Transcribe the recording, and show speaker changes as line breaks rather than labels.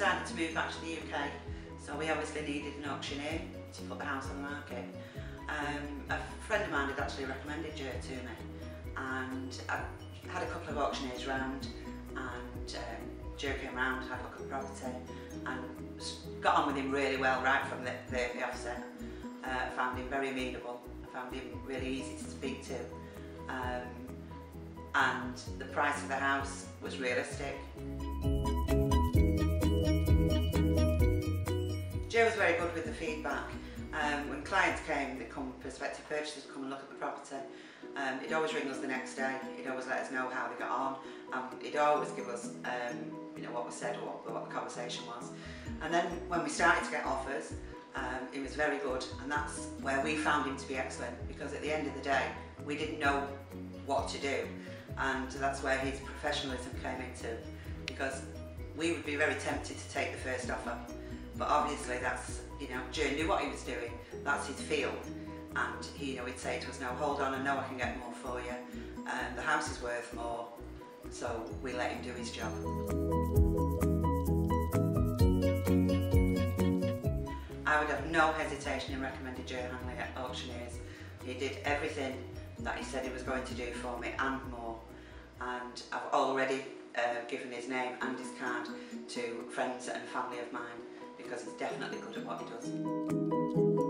decided to move back to the UK, so we obviously needed an auctioneer to put the house on the market. Um, a friend of mine had actually recommended Joe to me, and I had a couple of auctioneers round, and um, Joe came round, had a look at the property, and got on with him really well right from the, the, the offset. Uh, found him very amenable, I found him really easy to speak to. Um, and the price of the house was realistic. Joe was very good with the feedback. Um, when clients came, they come, prospective purchasers come and look at the property, um, he'd always ring us the next day, he'd always let us know how they got on, and he'd always give us um, you know, what was said or what, what the conversation was. And then when we started to get offers, um, it was very good, and that's where we found him to be excellent, because at the end of the day, we didn't know what to do, and that's where his professionalism came into, because we would be very tempted to take the first offer, but obviously that's, you know, Joe knew what he was doing, that's his field. And he, you know, he'd say to us, no, hold on, I know I can get more for you. And the house is worth more, so we let him do his job. I would have no hesitation in recommending Joe Hanley at Auctioneers. He did everything that he said he was going to do for me and more. And I've already uh, given his name and his card to friends and family of mine because he's definitely good at what he does.